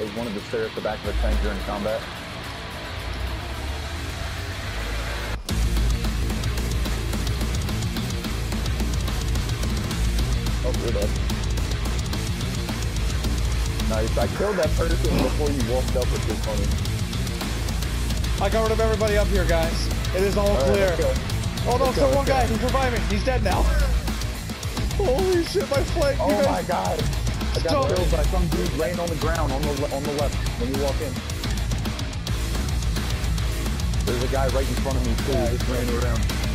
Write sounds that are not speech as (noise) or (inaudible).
There's one of the stairs at the back of the tank during combat. Oh, you're dead. Nice. I killed that person before you walked up, which is funny. I got rid of everybody up here, guys. It is all, All right, clear. let's go. Oh no, still one guy. He's reviving. He's dead now. (laughs) Holy shit, my flank. Oh my god. I got killed by some dude laying on the ground on the on the left when you walk in. There's a guy right in front of me too. Just ran around.